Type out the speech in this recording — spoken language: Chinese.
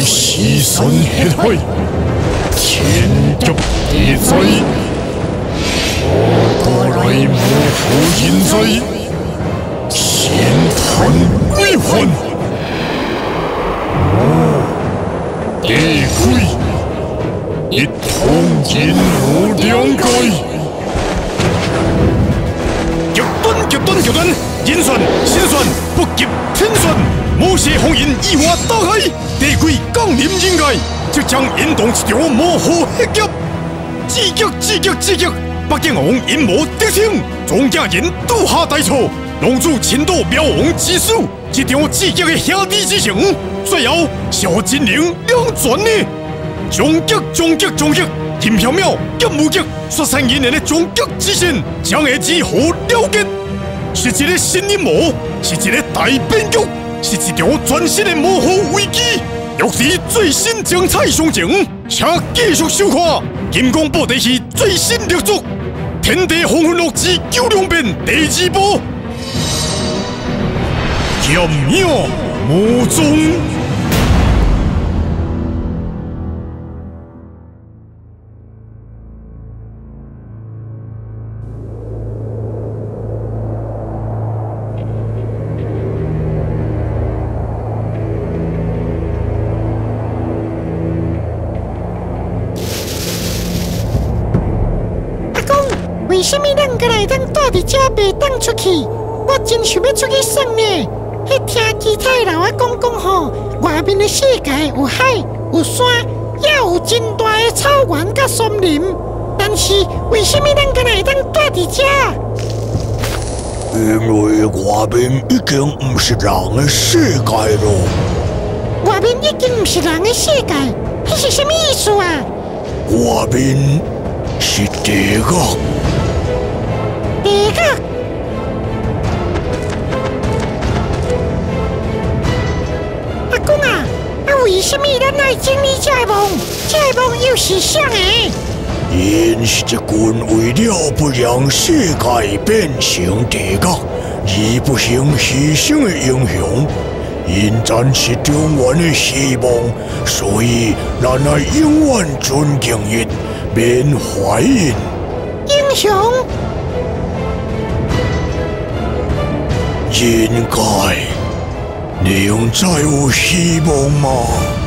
尸身血海，天劫地灾，何过来模糊人在，先探归还，地鬼一统人无两界。极端极端，人算心算不及天算，魔邪封印异化大海，地鬼降临人界，即将引动一场魔火黑劫。刺激刺激刺激！北京王阴谋得逞，庄稼人铸下大错，龙主侵夺苗王之术，一场刺激的兄弟之情，最后小精灵两全呢？终极终极终极！金飘渺劫无极，雪山银人的终极之身，将会如何了结？是一个新阴谋，是一个大变局，是一场全新的魔法危机。若是最新精彩详情，请继续收看《金光布袋戏》最新力作《天地风云录之九龙变》第二部。剑影魔宗。什么人过来当带伫遮袂当出去？我真想要出去耍呢。迄听其他老阿讲讲吼，外面的世界有海有山，也有真大的草原甲森林。但是为什么人过来当带伫遮？因为外面已经毋是人的世界咯。外面已经毋是人的世界，迄是什么意思啊？外面是地狱。为什么咱来经历这梦？这梦又是啥个？因是一群为了不让世界变成地狱而不幸牺牲的英雄，因展示中原的希望，所以咱来永远尊敬因，缅怀因。英雄。应该，能再有希望吗？